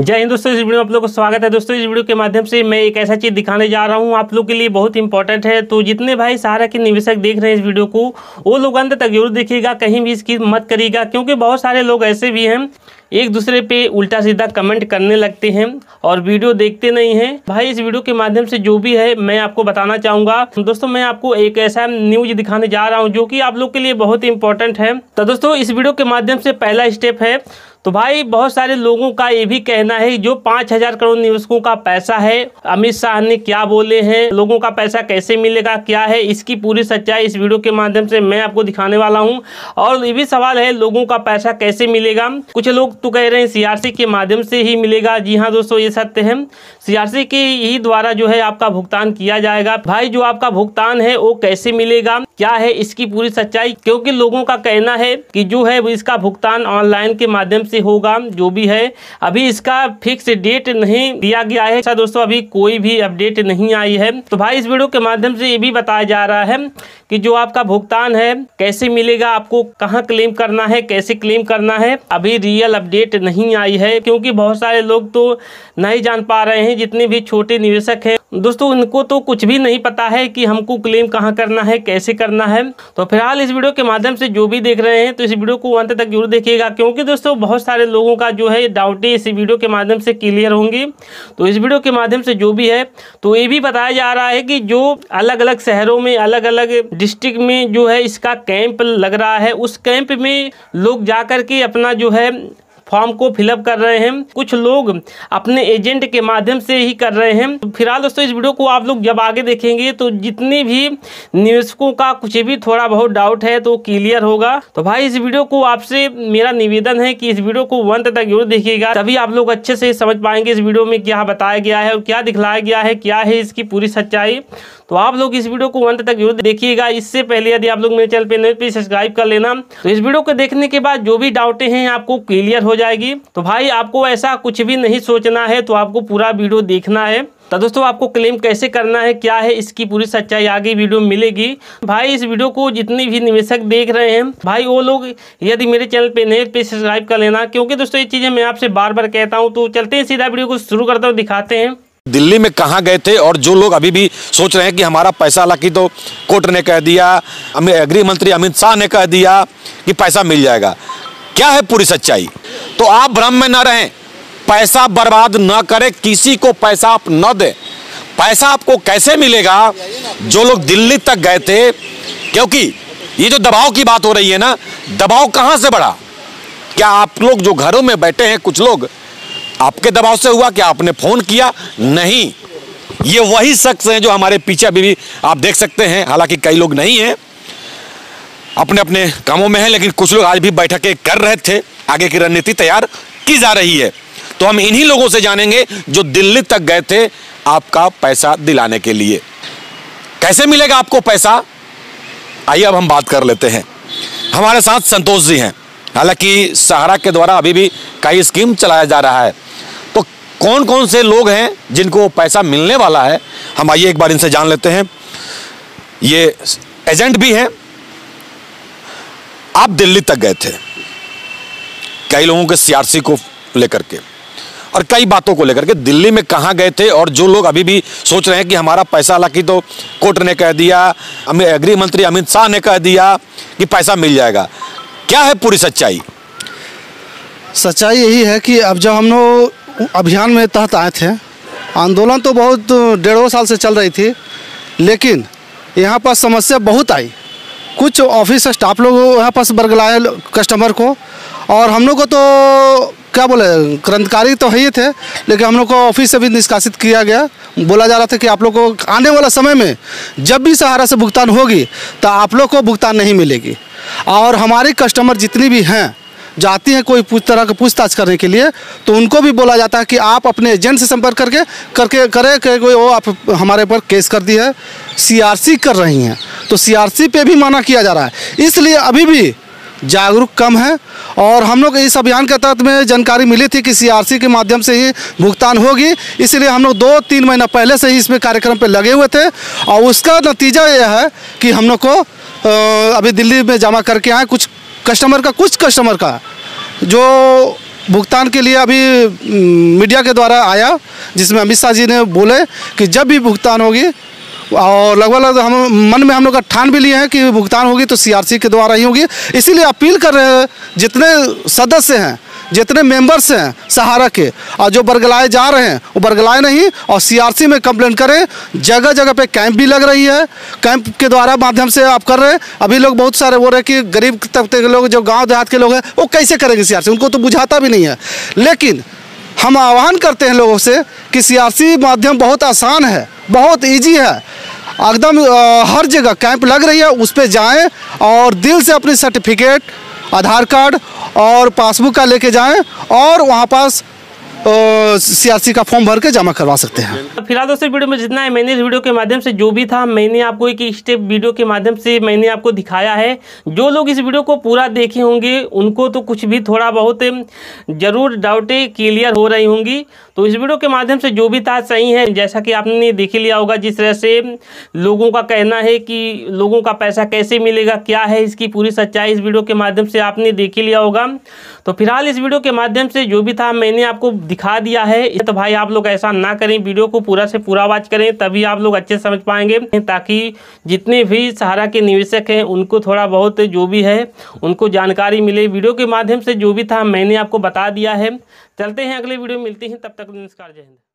जय हिंद दोस्तों, इस वीडियो में आप लोग को स्वागत है। दोस्तों, इस वीडियो के माध्यम से मैं एक ऐसा चीज़ दिखाने जा रहा हूँ, आप लोग के लिए बहुत इंपॉर्टेंट है। तो जितने भाई सहारा के निवेशक देख रहे हैं इस वीडियो को, वो लोग अंत तक ज़रूर देखिएगा, कहीं भी इसकी मत करिएगा, क्योंकि बहुत सारे लोग ऐसे भी हैं एक दूसरे पे उल्टा सीधा कमेंट करने लगते हैं और वीडियो देखते नहीं हैं। भाई, इस वीडियो के माध्यम से जो भी है, मैं आपको बताना चाहूँगा। दोस्तों, मैं आपको एक ऐसा न्यूज़ दिखाने जा रहा हूँ, जो कि आप लोग के लिए बहुत इंपॉर्टेंट है। तो दोस्तों, इस वीडियो के माध्यम से पहला स्टेप है तो भाई, बहुत सारे लोगों का ये भी कहना है जो पाँच हज़ार करोड़ निवेशकों का पैसा है, अमित शाह ने क्या बोले हैं, लोगों का पैसा कैसे मिलेगा, क्या है, इसकी पूरी सच्चाई इस वीडियो के माध्यम से मैं आपको दिखाने वाला हूँ। और ये भी सवाल है, लोगों का पैसा कैसे मिलेगा? कुछ लोग तो कह रहे हैं सीआरसी के माध्यम से ही मिलेगा। जी हाँ दोस्तों, ये सत्य है। सीआरसी के ही द्वारा जो है आपका भुगतान किया जाएगा। भाई, जो आपका भुगतान है, वो कैसे मिलेगा? क्या है इसकी पूरी सच्चाई? क्योंकि लोगों का कहना है कि जो है इसका भुगतान ऑनलाइन के माध्यम से होगा, जो भी है। अभी इसका फिक्स डेट नहीं दिया गया है। अच्छा दोस्तों, अभी कोई भी अपडेट नहीं आई है। तो भाई, इस वीडियो के माध्यम से ये भी बताया जा रहा है कि जो आपका भुगतान है, कैसे मिलेगा, आपको कहाँ क्लेम करना है, कैसे क्लेम करना है, अभी रियल अपडेट नहीं आई है। क्योंकि बहुत सारे लोग तो नहीं जान पा रहे हैं, जितने भी छोटे निवेशक हैं। दोस्तों, उनको तो कुछ भी नहीं पता है कि हमको क्लेम कहाँ करना है, कैसे करना है। तो फ़िलहाल इस वीडियो के माध्यम से जो भी देख रहे हैं तो इस वीडियो को अंत तक ज़रूर देखिएगा। क्योंकि दोस्तों, बहुत सारे लोगों का जो है डाउटें इस वीडियो के माध्यम से क्लियर होंगी। तो इस वीडियो के माध्यम से जो भी है तो ये भी बताया जा रहा है कि जो अलग अलग शहरों में अलग अलग डिस्ट्रिक्ट में जो है इसका कैंप लग रहा है, उस कैंप में लोग जा कर के अपना जो है फॉर्म को फिलअप कर रहे हैं। कुछ लोग अपने एजेंट के माध्यम से ही कर रहे हैं। तो फ़िलहाल दोस्तों, इस वीडियो को आप लोग जब आगे देखेंगे तो जितने भी निवेशकों का कुछ भी थोड़ा बहुत डाउट है तो क्लियर होगा। तो भाई, इस वीडियो को आपसे मेरा निवेदन है कि इस वीडियो को वन तक ज़रूर देखिएगा, तभी आप लोग अच्छे से समझ पाएँगे इस वीडियो में क्या बताया गया है और क्या दिखलाया गया है, क्या है इसकी पूरी सच्चाई। तो आप लोग इस वीडियो को अंत तक ज़रूर देखिएगा। इससे पहले यदि आप लोग मेरे चैनल पे नए पे सब्सक्राइब कर लेना। तो इस वीडियो को देखने के बाद जो भी डाउटे हैं आपको क्लियर हो जाएगी। तो भाई, आपको ऐसा कुछ भी नहीं सोचना है तो आपको पूरा वीडियो देखना है। तो दोस्तों, आपको क्लेम कैसे करना है, क्या है, इसकी पूरी सच्चाई आगे वीडियो मिलेगी। भाई, इस वीडियो को जितनी भी निवेशक देख रहे हैं, भाई, वो लोग यदि मेरे चैनल पे नए पे सब्सक्राइब कर लेना। क्योंकि दोस्तों, ये चीज़ें मैं आपसे बार बार कहता हूँ तो चलते हैं, सीधा वीडियो को शुरू करता हूँ, दिखाते हैं। दिल्ली में कहाँ गए थे और जो लोग अभी भी सोच रहे हैं कि हमारा पैसा हालाँकि तो कोर्ट ने कह दिया गृह मंत्री अमित शाह ने कह दिया कि पैसा मिल जाएगा। क्या है पूरी सच्चाई? तो आप भ्रम में न रहें। पैसा बर्बाद न करें, किसी को पैसा आप न दें। पैसा आपको कैसे मिलेगा? जो लोग दिल्ली तक गए थे, क्योंकि ये जो दबाव की बात हो रही है ना, दबाव कहाँ से बढ़ा? क्या आप लोग जो घरों में बैठे हैं, कुछ लोग आपके दबाव से हुआ क्या आपने फ़ोन किया? नहीं। ये वही शख्स हैं जो हमारे पीछे अभी भी आप देख सकते हैं, हालाँकि कई लोग नहीं हैं। अपने अपने कामों में हैं, लेकिन कुछ लोग आज भी बैठकें कर रहे थे। आगे की रणनीति तैयार की जा रही है। तो हम इन्हीं लोगों से जानेंगे जो दिल्ली तक गए थे आपका पैसा दिलाने के लिए। कैसे मिलेगा आपको पैसा? आइए अब हम बात कर लेते हैं। हमारे साथ संतोष जी हैं। हालाँकि सहारा के द्वारा अभी भी कई स्कीम चलाया जा रहा है। तो कौन कौन से लोग हैं जिनको पैसा मिलने वाला है? हम आइए एक बार इनसे जान लेते हैं। ये एजेंट भी हैं। आप दिल्ली तक गए थे। कई लोगों के सीआरसी को लेकर के और कई बातों को लेकर के दिल्ली में कहाँ गए थे और जो लोग अभी भी सोच रहे हैं कि हमारा पैसा हालाँकि तो कोर्ट ने कह दिया गृह मंत्री अमित शाह ने कह दिया कि पैसा मिल जाएगा। क्या है पूरी सच्चाई? सच्चाई यही है कि अब जब हम लोग अभियान में तहत आए थे, आंदोलन तो बहुत डेढ़ों साल से चल रही थी, लेकिन यहाँ पर समस्या बहुत आई। कुछ ऑफ़िस स्टाफ लोग यहाँ पास बरगलाए कस्टमर को। और हम लोग को तो क्या बोले, क्रांतिकारी तो है ही थे, लेकिन हम लोग को ऑफ़िस से भी निष्कासित किया गया। बोला जा रहा था कि आप लोग को आने वाला समय में जब भी सहारा से भुगतान होगी तो आप लोग को भुगतान नहीं मिलेगी। और हमारे कस्टमर जितनी भी हैं, जाती हैं कोई पूछ तरह का पूछताछ करने के लिए तो उनको भी बोला जाता है कि आप अपने एजेंट से संपर्क करके करके करें कि कोई वो आप हमारे ऊपर केस कर दी है सीआरसी कर रही हैं। तो सीआरसी पे भी मना किया जा रहा है। इसलिए अभी भी जागरूक कम है और हम लोग इस अभियान के तहत में जानकारी मिली थी कि सीआरसी के माध्यम से ही भुगतान होगी। इसलिए हम लोग दो तीन महीना पहले से ही इसमें कार्यक्रम पे लगे हुए थे और उसका नतीजा यह है कि हम लोग को अभी दिल्ली में जमा करके आए। कुछ कस्टमर का, कुछ कस्टमर का जो भुगतान के लिए अभी मीडिया के द्वारा आया, जिसमें अमित शाह जी ने बोले कि जब भी भुगतान होगी और लगभग लगभग हम मन में हम लोग का ठान भी लिए हैं कि भुगतान होगी तो सीआरसी के द्वारा ही होगी। इसीलिए अपील कर रहे हैं, जितने सदस्य हैं, जितने मेंबर्स हैं सहारा के, और जो बरगलाए जा रहे हैं, वो बरगलाए नहीं, और सीआरसी में कंप्लेंट करें। जगह जगह पे कैंप भी लग रही है। कैंप के द्वारा माध्यम से आप कर रहे हैं। अभी लोग बहुत सारे बोल रहे कि गरीब तबके के लोग, जो गाँव देहात के लोग हैं, वो कैसे करेंगे सीआरसी उनको तो बुझाता भी नहीं है। लेकिन हम आह्वान करते हैं लोगों से कि सीआरसी माध्यम बहुत आसान है, बहुत ईजी है। एकदम हर जगह कैंप लग रही है, उस पर जाएँ और दिल से अपनी सर्टिफिकेट आधार कार्ड और पासबुक का लेके जाएँ और वहाँ पास सीआरसी का फॉर्म भर के जमा करवा सकते हैं। फ़िलहाल दोस्तों वीडियो में जितना है, मैंने इस वीडियो के माध्यम से जो भी था, मैंने आपको एक स्टेप वीडियो के माध्यम से मैंने आपको दिखाया है। जो लोग इस वीडियो को पूरा देखे होंगे, उनको तो कुछ भी थोड़ा बहुत ज़रूर डाउटें क्लियर हो रही होंगी। तो इस वीडियो के माध्यम से जो भी था, सही है। जैसा कि आपने देख लिया होगा, जिस तरह से लोगों का कहना है कि लोगों का पैसा कैसे मिलेगा, क्या है इसकी पूरी सच्चाई, इस वीडियो के माध्यम से आपने देख लिया होगा। तो फ़िलहाल इस वीडियो के माध्यम से जो भी था, मैंने आपको दिखा दिया है। तो भाई आप लोग ऐसा ना करें, वीडियो को पूरा से पूरा वॉच करें, तभी आप लोग अच्छे समझ पाएँगे। ताकि जितने भी सहारा के निवेशक हैं, उनको थोड़ा बहुत जो भी है, उनको जानकारी मिले। वीडियो के माध्यम से जो भी था, मैंने आपको बता दिया है। चलते हैं अगले वीडियो मिलते हैं तब तक। नमस्कार, जय हिंद।